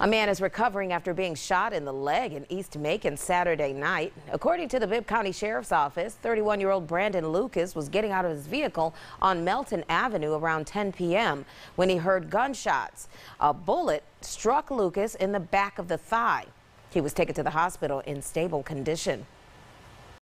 A man is recovering after being shot in the leg in East Macon Saturday night. According to the Bibb County Sheriff's Office, 31-year-old Brandon Lucas was getting out of his vehicle on Melton Avenue around 10 p.m. when he heard gunshots. A bullet struck Lucas in the back of the thigh. He was taken to the hospital in stable condition.